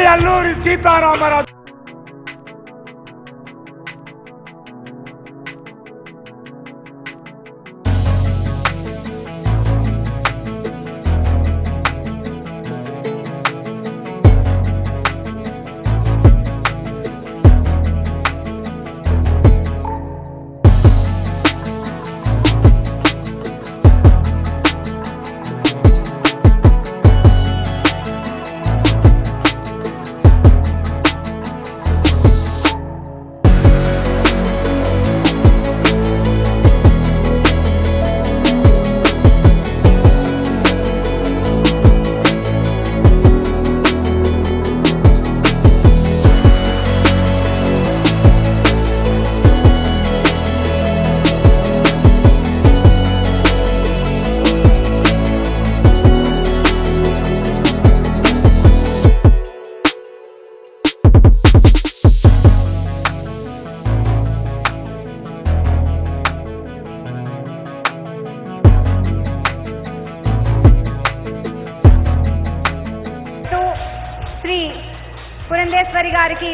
i Alleluia, Sibara Maradona. Purandeswari గారికి